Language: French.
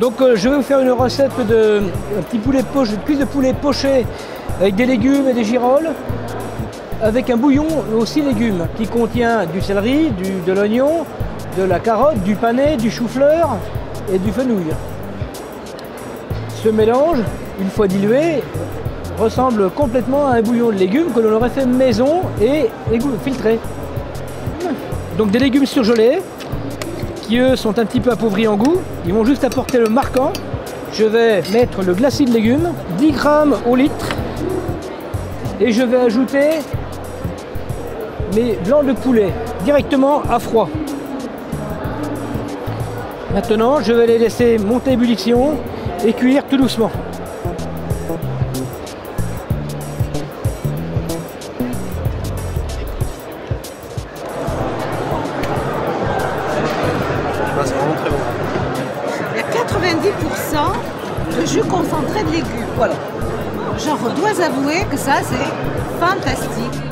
Donc euh, je vais vous faire une recette de petit poulet poche, de cuisse de poulet poché avec des légumes et des girolles, avec un bouillon aussi légumes qui contient du céleri, de l'oignon, de la carotte, du panais, du chou-fleur et du fenouil. Ce mélange, une fois dilué, ressemble complètement à un bouillon de légumes que l'on aurait fait maison et filtré. Donc des légumes surgelés, qui eux sont un petit peu appauvris en goût. Ils vont juste apporter le marquant. Je vais mettre le glacis de légumes, 10 grammes au litre. Et je vais ajouter mes blancs de poulet directement à froid. Maintenant, je vais les laisser monter ébullition et cuire tout doucement. 90% de jus concentré de légumes. Voilà. Je dois avouer que ça, c'est fantastique.